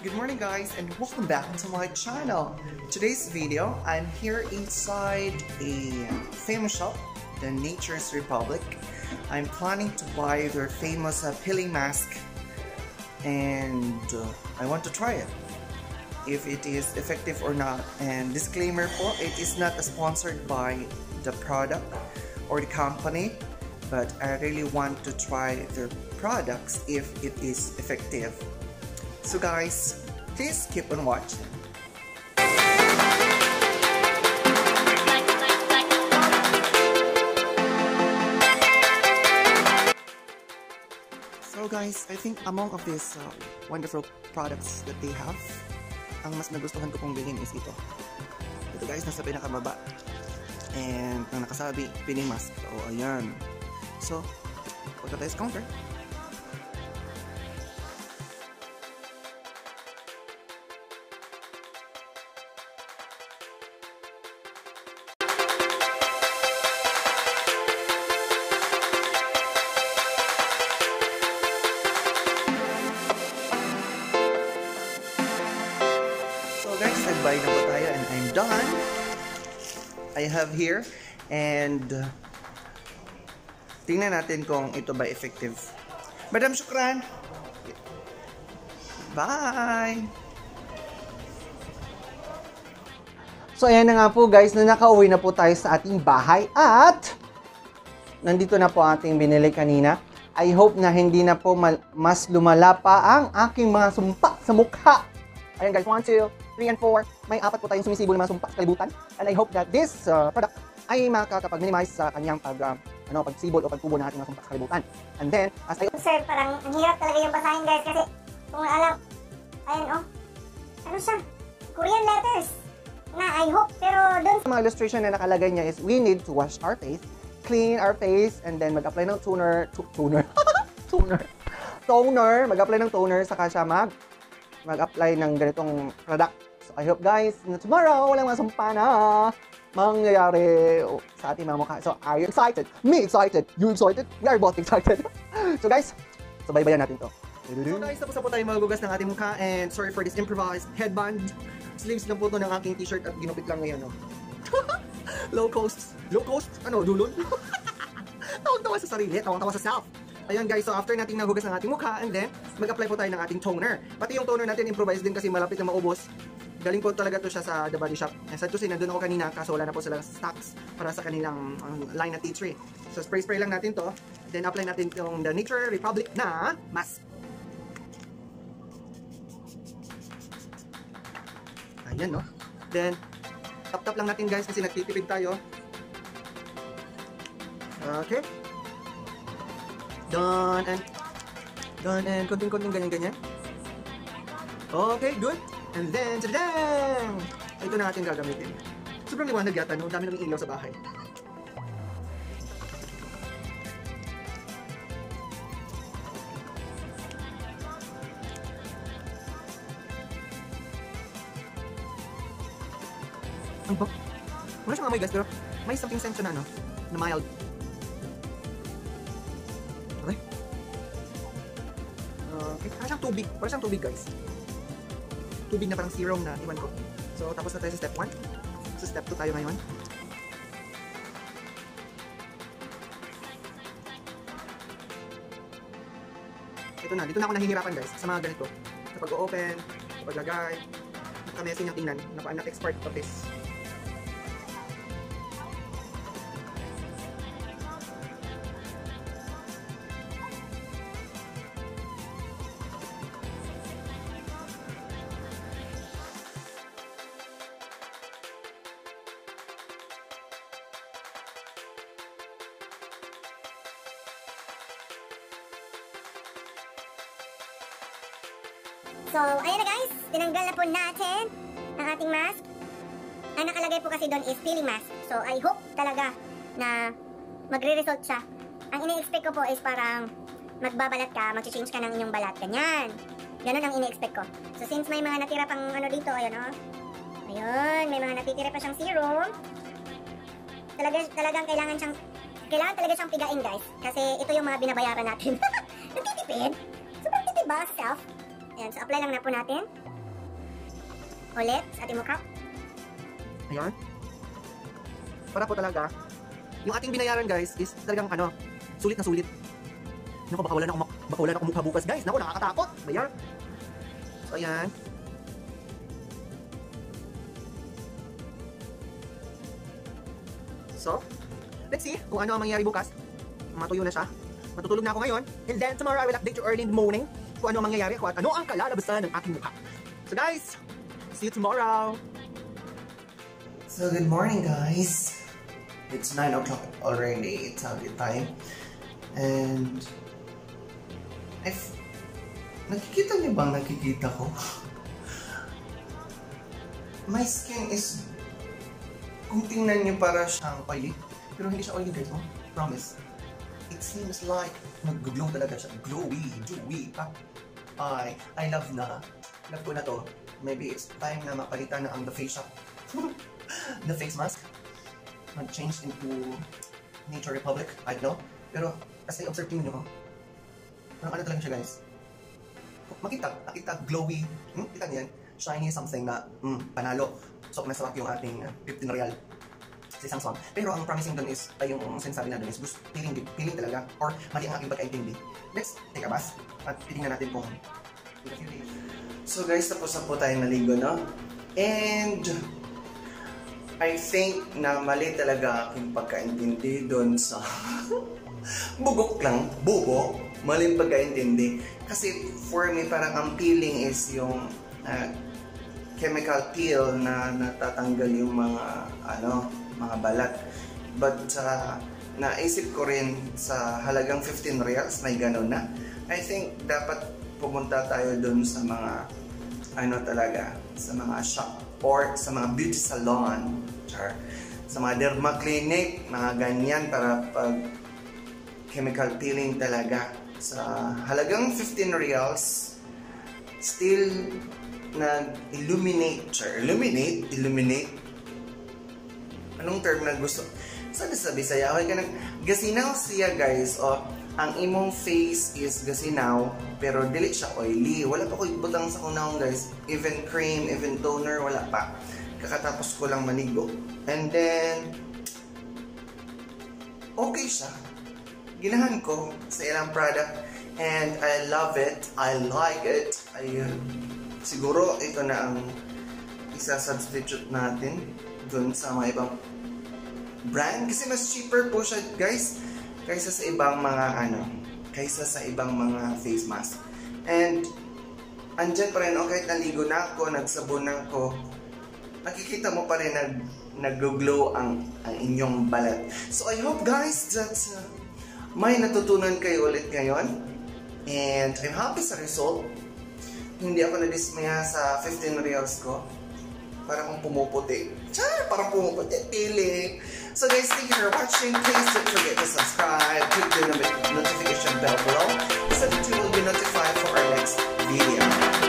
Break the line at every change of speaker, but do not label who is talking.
Good morning guys and welcome back to my channel. Today's video, I'm here inside a famous shop, the Nature's Republic. I'm planning to buy their famous uh, peeling mask and uh, I want to try it. If it is effective or not. And disclaimer po, it is not sponsored by the product or the company but I really want to try their products if it is effective. So guys, please keep on watching. So guys, I think among of these uh, wonderful products that they have, ang mas nagustuhan ko pong bilhin is ito. Ito guys, nasa pinakababa. And ang nakasabi, pinning mask. O, ayan. So, punta tayo sa counter. Done. I have here and uh, tingnan natin kung ito ba effective. Madam Shukran! Bye!
So ayan na nga po guys, na nakauwi na po tayo sa ating bahay at nandito na po ating binili kanina. I hope na hindi na po mas lumala pa ang aking mga sumpa sa mukha. Ayan guys, 1, 2, 3, and 4. May apat po tayong sumisibol na mga sumpa sa kalibutan. And I hope that this uh, product ay makakapag-minimize sa kanyang pag, uh, ano, pagsibol o pagtubo ng ating mga sumpa sa kalibutan. And then, as I
Sir, parang ang hirap talaga yung basahin guys kasi kung alam, ayan oh, ano siya, Korean letters na I hope, pero doon
mga illustration na nakalagay niya is we need to wash our face, clean our face, and then mag-apply ng toner, tu- toner, toner, toner, mag-apply ng toner, saka siya mag, mag-apply ng ganitong product. I hope guys, na tomorrow, walang masumpa na mangyayari sa ating mga mukha. So are you excited? Me excited? You excited? We are both excited. so guys, sabay-bayan natin to.
So guys, tapos na po tayo magugas ng ating mukha and sorry for this improvised headband. Sleeves lang po to ng aking t-shirt at ginupit lang ngayon. No? Low cost. Low cost? Ano? Dulon? Tawang-tawa sa sarili, tawang-tawa sa self. Ayun guys, so after nating nahugas ng ating mukha and then mag-apply po tayo ng ating toner. Pati yung toner natin improvised din kasi malapit na maubos. Galing po talaga to siya sa The Body Shop. Sa to nandun ako kanina kaso wala na po silang stocks para sa kanilang um, line na tea tree. So spray-spray lang natin to. Then apply natin yung The Nature Republic na mask. Ayan, no? Then, tap-tap lang natin guys kasi nagtitipid tayo. Okay. Done and done and konting-konting ganyan-ganyan. Okay, good. And then, tadang! Ito na ating gagamitin. Sobrang liwanag yata, no? Dami ng ilaw sa bahay. Ano ba? Wala siyang amoy guys, pero may something siya na, no? Na mild. Okay. Okay, parang siyang tubig. Parang siyang tubig guys. Tubig na parang serum na iwan ko. So, tapos na tayo sa step 1. Sa step 2 tayo ngayon. Ito na, dito na ako nahihirapan guys sa mga ganito. Sa pag-open, sa paglagay, nakamessy niyang tingnan. Napa, not expert of this.
So, ayan na guys, tinanggal na po natin ang ating mask. Ang nakalagay po kasi doon is peeling mask. So, I hope talaga na magre-result siya. Ang ini-expect ko po is parang magbabalat ka, mag-change ka ng inyong balat. Ganyan. Ganun ang ini-expect ko. So, since may mga natira pang ano dito, ayun o. Ayun, may mga natitira pa siyang serum. Talaga, talagang kailangan siyang, kailangan talaga siyang pigain guys. Kasi ito yung mga binabayaran natin. Nagtitipid. Sobrang titib ba, self? Ayan, so apply lang na po natin. ulit sa ating mukha.
Ayan. Para po talaga, yung ating binayaran guys is talagang ano, sulit na sulit. Naku, baka wala na akong, baka wala na akong mukha bukas guys. Naku, nakakatakot. Ayan. So, ayan. So, let's see kung ano ang mangyayari bukas. Matuyo na siya. Matutulog na ako ngayon. And then tomorrow I will update you early in the morning kung ano ang mangyayari kung at ano ang kalalabasan ng aking mukha. So guys, see you tomorrow.
So good morning guys. It's 9 o'clock already. It's Saudi time. And I f- nakikita niyo bang nakikita ko? My skin is kung tingnan niyo para siyang oily. Pero hindi siya oily guys, oh. Promise. It seems like nag-glow talaga siya. Glowy, dewy, pa. Ay, I love na. Love ko na to. Maybe it's time na mapalitan na ang The Face Shop. the face mask. Mag-change into Nature Republic. I don't know. Pero, as I observe nyo, parang ano talaga siya guys. Makita, nakita glowy. Hmm? Kita niyan? Shiny something na, hmm, panalo. So, masarap yung ating uh, 15 real sa isang song. Pero ang promising doon is, ay yung sinasabi na doon is, gusto, feeling, feeling talaga, or mali ang aking pagkaintindi. Let's take a bath, at titingnan natin kung So guys, tapos na po tayo naligo, no? And, I think na mali talaga aking pagkaintindi doon sa bugok lang, bubo, mali pagkaintindi. Kasi for me, parang ang peeling is yung uh, chemical peel na natatanggal yung mga ano, mga balat. But uh, naisip ko rin sa halagang 15 reals, may ganun na. I think dapat pumunta tayo dun sa mga ano talaga, sa mga shop or sa mga beauty salon, char, sa mga derma clinic, mga ganyan para pag chemical peeling talaga. Sa halagang 15 reals, still nag-illuminate, char, illuminate, illuminate, anong term na gusto? Sabi sa Bisaya, okay ka nag, gasinaw siya guys, o, ang imong face is gasinaw, pero dili siya oily. Wala pa ko ibutang sa kunahon guys. Even cream, even toner, wala pa. Kakatapos ko lang manigo. And then, okay siya. Ginahan ko sa ilang product and I love it. I like it. Ayun. Siguro ito na ang isa-substitute natin dun sa mga ibang brand. Kasi mas cheaper po siya guys kaysa sa ibang mga ano kaysa sa ibang mga face mask. And andyan pa rin okay naligo na ako nagsabon na ako nakikita mo pa rin nag nag-glow ang, ang inyong balat. So I hope guys that uh, may natutunan kayo ulit ngayon. And I'm happy sa result. Hindi ako nadismaya sa 15 reals ko para kung pumuputi. Char! Parang pumuputi. Pili. So guys, thank you for watching. Please don't forget to subscribe. Click the notification bell below so that you will be notified for our next video.